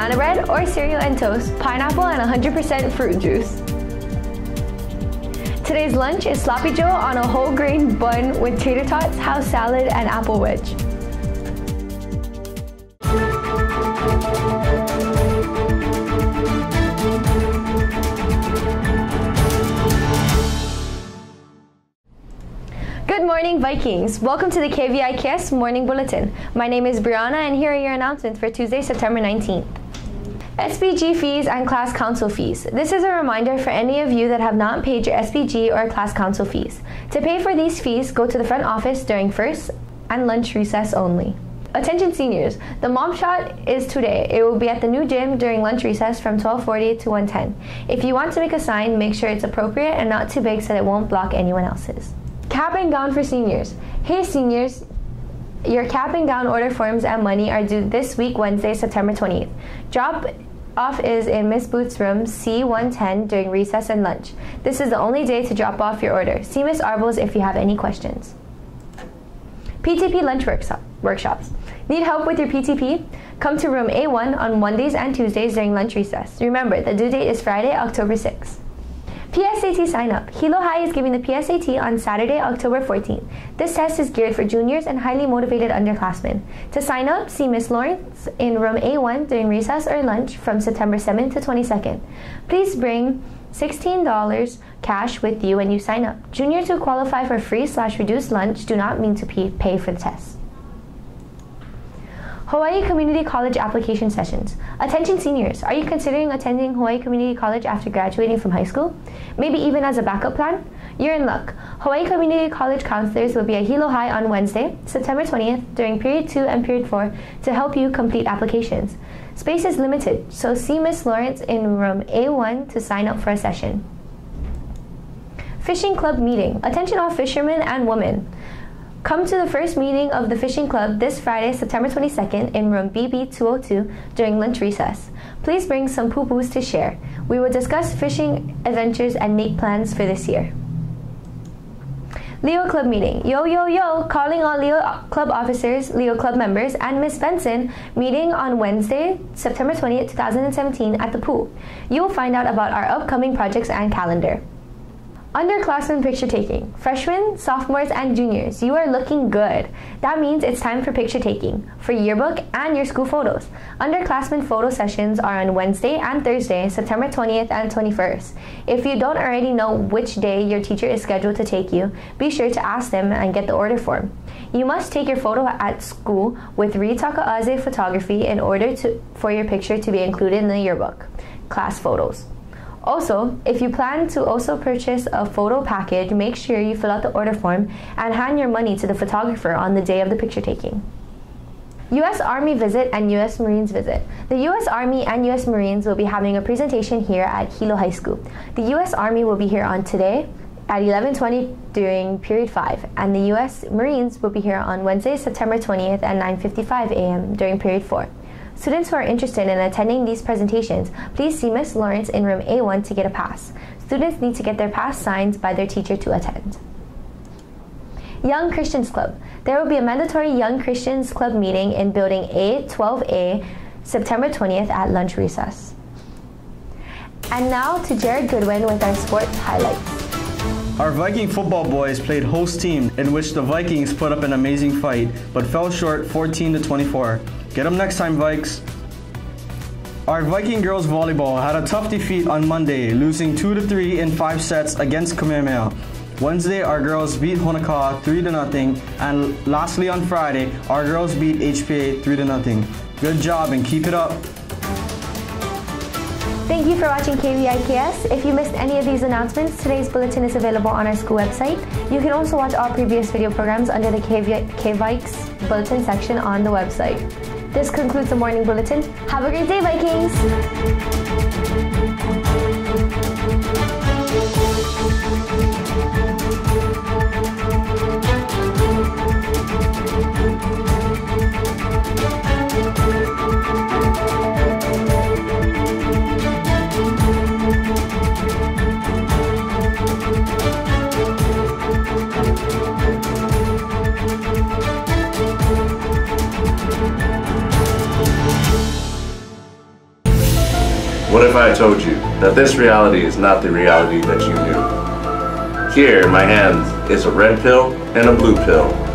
banana bread, or cereal and toast, pineapple, and 100% fruit juice. Today's lunch is Sloppy Joe on a whole grain bun with tater tots, house salad, and apple wedge. Good morning, Vikings. Welcome to the KVIKS Morning Bulletin. My name is Brianna, and here are your announcements for Tuesday, September 19th. SPG fees and class council fees. This is a reminder for any of you that have not paid your SPG or class council fees. To pay for these fees, go to the front office during first and lunch recess only. Attention seniors, the mom shot is today. It will be at the new gym during lunch recess from 12:40 to 1:10. If you want to make a sign, make sure it's appropriate and not too big so that it won't block anyone else's. Cap and gown for seniors. Hey seniors, your cap and gown order forms and money are due this week, Wednesday, September 20th. Drop off is in Miss Booth's room C110 during recess and lunch. This is the only day to drop off your order. See Miss Arbles if you have any questions. PTP lunch workshop, workshops. Need help with your PTP? Come to room A1 on Mondays and Tuesdays during lunch recess. Remember, the due date is Friday, October 6th. PSAT sign up. Hilo High is giving the PSAT on Saturday, October 14th. This test is geared for juniors and highly motivated underclassmen. To sign up, see Miss Lawrence in room A1 during recess or lunch from September 7th to 22nd. Please bring $16 cash with you when you sign up. Juniors who qualify for free slash reduced lunch do not mean to pay for the test. Hawaii Community College application sessions. Attention seniors, are you considering attending Hawaii Community College after graduating from high school? Maybe even as a backup plan? You're in luck. Hawaii Community College counselors will be at Hilo High on Wednesday, September 20th, during period 2 and period 4 to help you complete applications. Space is limited, so see Miss Lawrence in room A1 to sign up for a session. Fishing Club meeting. Attention all fishermen and women. Come to the first meeting of the fishing club this Friday, September 22nd in room BB202 during lunch recess. Please bring some pupus to share. We will discuss fishing adventures and make plans for this year. Leo Club meeting. Yo, yo, yo! Calling all Leo Club officers, Leo Club members, and Miss Benson meeting on Wednesday, September 20th, 2017 at the pool. You will find out about our upcoming projects and calendar. Underclassmen picture taking. Freshmen, sophomores, and juniors, you are looking good. That means it's time for picture taking for yearbook and your school photos. Underclassmen photo sessions are on Wednesday and Thursday, September 20th and 21st. If you don't already know which day your teacher is scheduled to take you, be sure to ask them and get the order form. You must take your photo at school with Reed Takaaze Photography in order to, for your picture to be included in the yearbook. Class photos. Also, if you plan to also purchase a photo package, make sure you fill out the order form and hand your money to the photographer on the day of the picture taking. U.S. Army visit and U.S. Marines visit. The U.S. Army and U.S. Marines will be having a presentation here at Hilo High School. The U.S. Army will be here on today at 11:20 during period 5 and the U.S. Marines will be here on Wednesday, September 20th at 9:55 a.m. during period 4. Students who are interested in attending these presentations, please see Ms. Lawrence in room A1 to get a pass. Students need to get their pass signed by their teacher to attend. Young Christians Club. There will be a mandatory Young Christians Club meeting in Building A12A September 20th at lunch recess. And now to Jared Goodwin with our sports highlights. Our Viking football boys played host team in which the Vikings put up an amazing fight but fell short 14 to 24. Get them next time, Vikes. Our Viking girls volleyball had a tough defeat on Monday, losing 2 to 3 in 5 sets against Kamehameha. Wednesday, our girls beat Honokaa 3 to nothing, and lastly on Friday, our girls beat HPA 3 to nothing. Good job and keep it up. Thank you for watching KVIKS. If you missed any of these announcements, today's bulletin is available on our school website. You can also watch all previous video programs under the KVIKS bulletin section on the website. This concludes the morning bulletin. Have a great day, Vikings! What if I told you that this reality is not the reality that you knew? Here in my hands is a red pill and a blue pill.